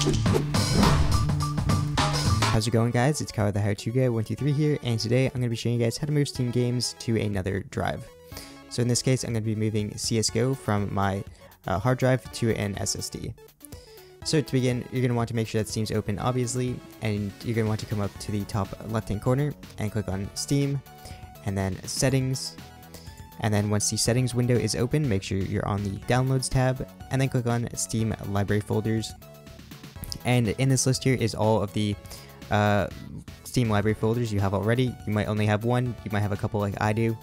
How's it going guys? It's Kyle the How To Guy 123 here and today I'm going to be showing you guys how to move Steam games to another drive. So in this case I'm going to be moving CSGO from my uh, hard drive to an SSD. So to begin, you're going to want to make sure that Steam's open obviously and you're going to want to come up to the top left hand corner and click on Steam and then settings and then once the settings window is open make sure you're on the downloads tab and then click on Steam library folders and in this list here is all of the uh, Steam library folders you have already. You might only have one, you might have a couple like I do.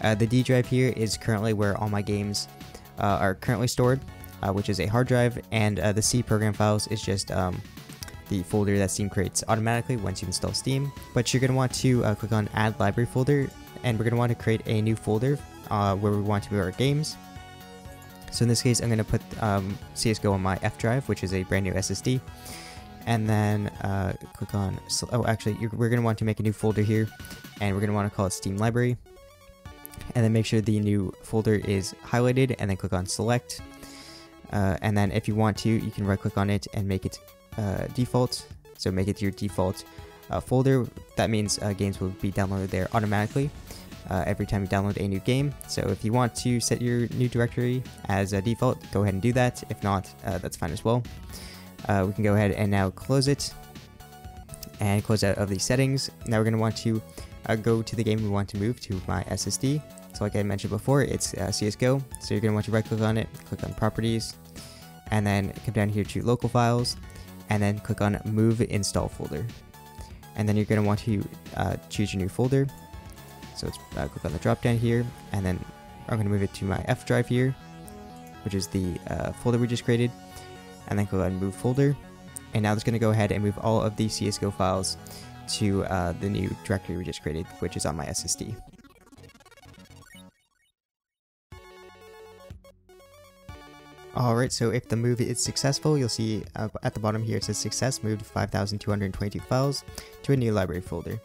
Uh, the D drive here is currently where all my games uh, are currently stored, uh, which is a hard drive, and uh, the C program files is just um, the folder that Steam creates automatically once you install Steam. But you're going to want to uh, click on Add Library Folder, and we're going to want to create a new folder where we want to move our games. So in this case, I'm going to put um, CSGO on my F drive, which is a brand new SSD and then uh, click on, oh actually we're going to want to make a new folder here and we're going to want to call it Steam Library. And then make sure the new folder is highlighted and then click on select. Uh, and then if you want to you can right click on it and make it uh, default. So make it your default uh, folder. That means uh, games will be downloaded there automatically uh, every time you download a new game so if you want to set your new directory as a default go ahead and do that if not that's fine as well uh, we can go ahead and now close it and close out of the settings. Now we're going to want to uh, go to the game we want to move to my SSD. So like I mentioned before, it's uh, CSGO. So you're going to want to right click on it, click on properties, and then come down here to local files, and then click on move install folder. And then you're going to want to uh, choose your new folder. So it's uh, click on the drop down here, and then I'm going to move it to my F drive here, which is the uh, folder we just created and then go ahead and move folder. And now it's going to go ahead and move all of the CSGO files to uh, the new directory we just created, which is on my SSD. Alright, so if the move is successful, you'll see uh, at the bottom here it says success moved 5222 files to a new library folder.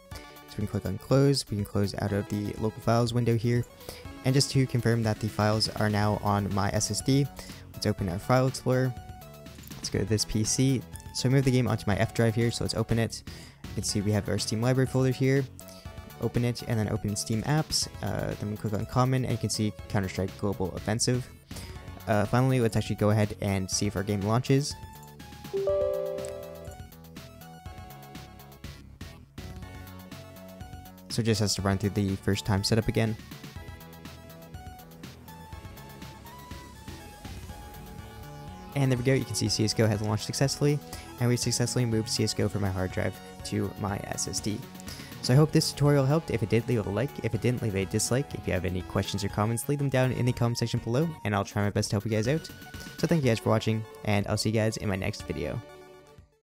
We can click on close, we can close out of the local files window here. And just to confirm that the files are now on my SSD, let's open our file explorer Let's go to this PC. So I move the game onto my F drive here, so let's open it. You can see we have our Steam library folder here. Open it, and then open Steam apps. Uh, then we click on Common, and you can see Counter-Strike Global Offensive. Uh, finally, let's actually go ahead and see if our game launches. So just has to run through the first time setup again. And there we go, you can see CSGO has launched successfully, and we successfully moved CSGO from my hard drive to my SSD. So I hope this tutorial helped. If it did, leave a like. If it didn't, leave a dislike. If you have any questions or comments, leave them down in the comment section below, and I'll try my best to help you guys out. So thank you guys for watching, and I'll see you guys in my next video.